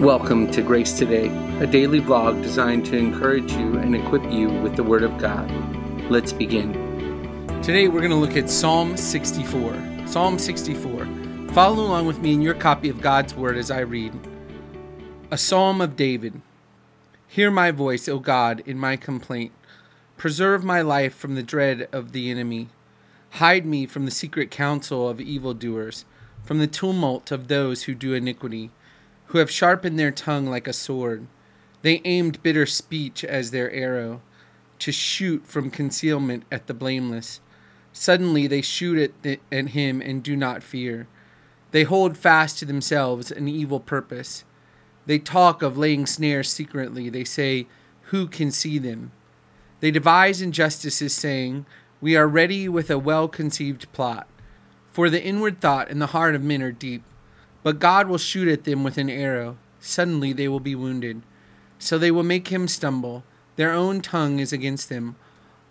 Welcome to Grace Today, a daily vlog designed to encourage you and equip you with the Word of God. Let's begin. Today we're going to look at Psalm 64. Psalm 64. Follow along with me in your copy of God's Word as I read. A Psalm of David. Hear my voice, O God, in my complaint. Preserve my life from the dread of the enemy. Hide me from the secret counsel of evildoers, from the tumult of those who do iniquity who have sharpened their tongue like a sword. They aimed bitter speech as their arrow, to shoot from concealment at the blameless. Suddenly they shoot at, the, at him and do not fear. They hold fast to themselves an evil purpose. They talk of laying snares secretly. They say, Who can see them? They devise injustices, saying, We are ready with a well conceived plot. For the inward thought and the heart of men are deep. But God will shoot at them with an arrow. Suddenly they will be wounded. So they will make him stumble. Their own tongue is against them.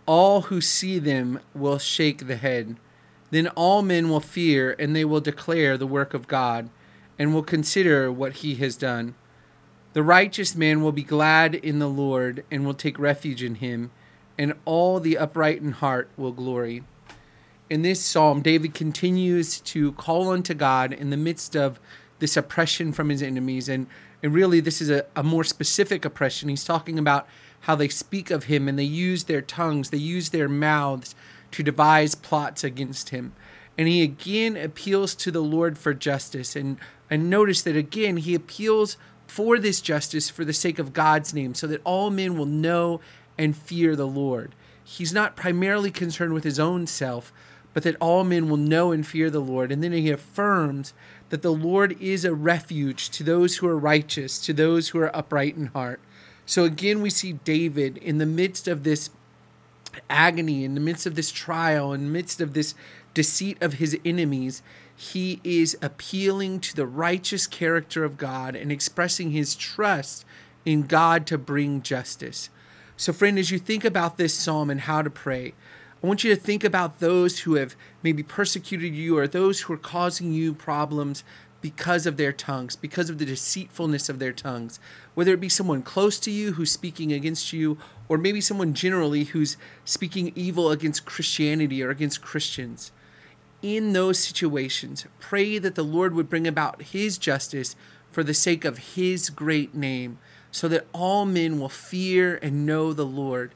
All who see them will shake the head. Then all men will fear, and they will declare the work of God, and will consider what he has done. The righteous man will be glad in the Lord, and will take refuge in him, and all the upright in heart will glory in this psalm, David continues to call unto God in the midst of this oppression from his enemies. And, and really, this is a, a more specific oppression. He's talking about how they speak of him and they use their tongues, they use their mouths to devise plots against him. And he again appeals to the Lord for justice. And, and notice that again, he appeals for this justice for the sake of God's name, so that all men will know and fear the Lord. He's not primarily concerned with his own self, but that all men will know and fear the Lord. And then he affirms that the Lord is a refuge to those who are righteous, to those who are upright in heart. So again, we see David in the midst of this agony, in the midst of this trial, in the midst of this deceit of his enemies, he is appealing to the righteous character of God and expressing his trust in God to bring justice. So, friend, as you think about this psalm and how to pray, I want you to think about those who have maybe persecuted you or those who are causing you problems because of their tongues, because of the deceitfulness of their tongues. Whether it be someone close to you who's speaking against you, or maybe someone generally who's speaking evil against Christianity or against Christians. In those situations, pray that the Lord would bring about His justice for the sake of His great name, so that all men will fear and know the Lord.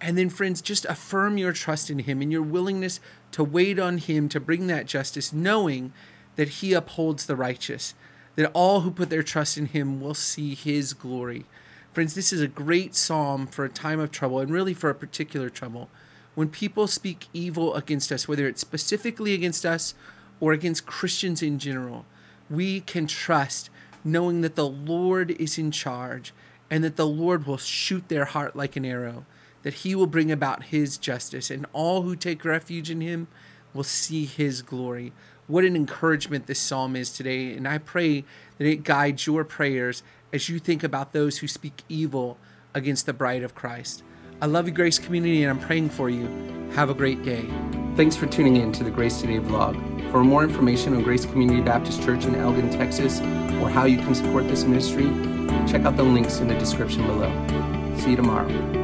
And then, friends, just affirm your trust in Him and your willingness to wait on Him to bring that justice, knowing that He upholds the righteous, that all who put their trust in Him will see His glory. Friends, this is a great psalm for a time of trouble and really for a particular trouble. When people speak evil against us, whether it's specifically against us or against Christians in general, we can trust knowing that the Lord is in charge and that the Lord will shoot their heart like an arrow that he will bring about his justice, and all who take refuge in him will see his glory. What an encouragement this psalm is today, and I pray that it guides your prayers as you think about those who speak evil against the bride of Christ. I love you, Grace Community, and I'm praying for you. Have a great day. Thanks for tuning in to the Grace Today vlog. For more information on Grace Community Baptist Church in Elgin, Texas, or how you can support this ministry, check out the links in the description below. See you tomorrow.